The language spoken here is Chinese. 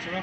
吃饭